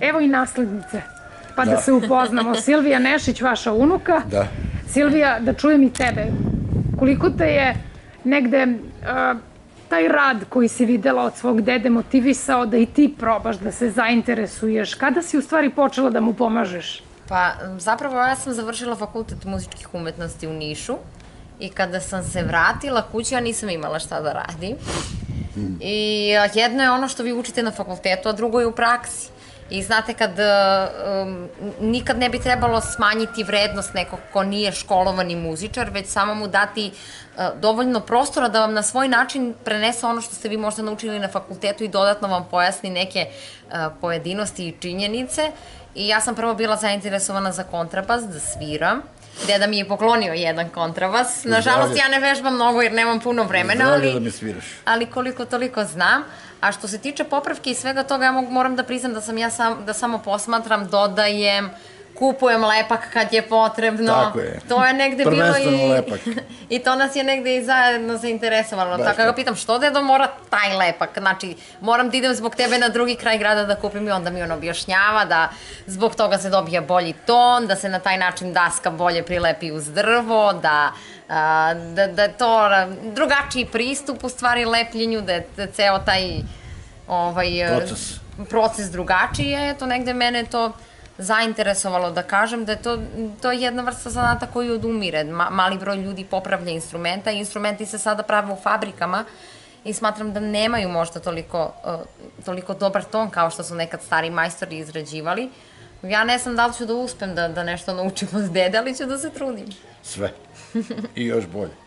Evo i naslednice, pa da, da se upoznamo. Silvija Nešić, vaša unuka. Da. Silvija, da čujem i tebe. Koliko te je negde uh, taj rad koji si videla od svog dede motivisao da i ti probaš da se zainteresuješ? Kada si u stvari počela da mu pomažeš? Pa, zapravo ja sam završila fakultet muzičkih umetnosti u Nišu i kada sam se vratila kući, ja nisam imala šta da radim. I jedno je ono što vi učite na fakultetu, a drugo je u praksi. I znate, kad um, nikad ne bi trebalo smanjiti vrednost nekog ko nije školovani muzičar, već samo mu dati uh, dovoljno prostora da vam na svoj način prenese ono što ste vi možda naučili na fakultetu i dodatno vam pojasni neke uh, pojedinosti i činjenice. I ja sam prvo bila zainteresovana za kontrabas, da sviram. Deda mi je poklonio jedan kontrabas. Nažalost, ja ne vežbam mnogo jer nemam puno vremena, ali, da mi sviraš. ali koliko toliko znam. A što se tiče popravke i svega toga, ja moram da priznam da sam ja sam, da samo posmatram, dodajem, kupujem lepak kad je potrebno. Tako je. To je negde bilo i... lepak. I to nas je negde i zajedno zainteresovalo. Baš Tako ga pitam, što dedo mora taj lepak? Znači, moram da idem zbog tebe na drugi kraj grada da kupim i onda mi on objašnjava da zbog toga se dobija bolji ton, da se na taj način daska bolje prilepi uz drvo, da a, da, da to drugačiji pristup u stvari lepljenju, da je ceo taj ovaj, proces. proces drugačiji, eto negde mene to zainteresovalo da kažem da je to, to je jedna vrsta zanata koji odumire. Ma, mali broj ljudi popravlja instrumenta i instrumenti se sada prave u fabrikama i smatram da nemaju možda toliko, uh, toliko dobar ton kao što su nekad stari majstori izrađivali. Ja ne znam da li ću da uspem da, da nešto naučim od dede, ali ću da se trudim. Sve. I još bolje.